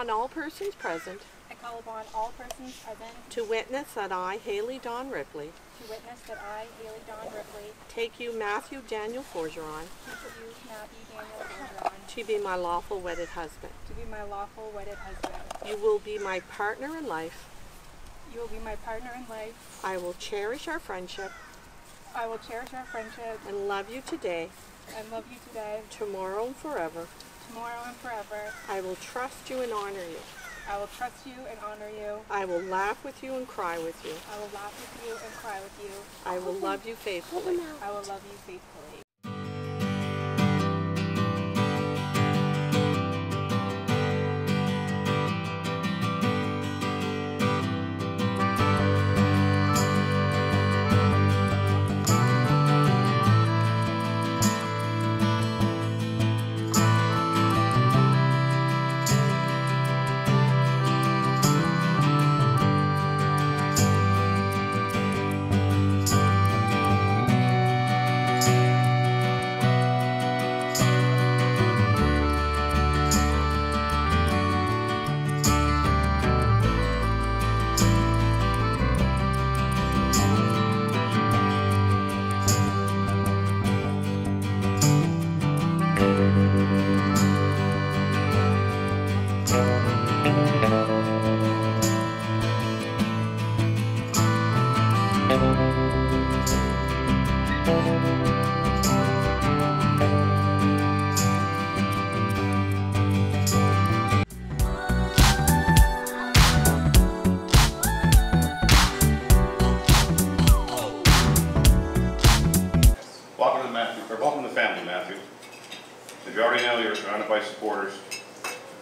upon all persons present I call upon all persons present to witness that I, Haley Dawn Ripley, to witness that I, Haley Dawn Ripley, take you, Matthew Daniel Forgeron, you Matthew Daniel Bergeron, to be my lawful wedded husband. to be my lawful wedded husband. You will be my partner in life. You will be my partner in life. I will cherish our friendship I will cherish our friendship and love you today, and love you today, tomorrow, and forever. Tomorrow, and forever. I will trust you and honor you. I will trust you and honor you. I will laugh with you and cry with you. I will laugh with you and cry with you. I will love you faithfully. I will love you faithfully. Welcome to Matthew, or welcome to the family, Matthew. As you already know, you're surrounded by supporters,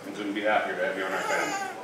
and couldn't be happier to have you on our family.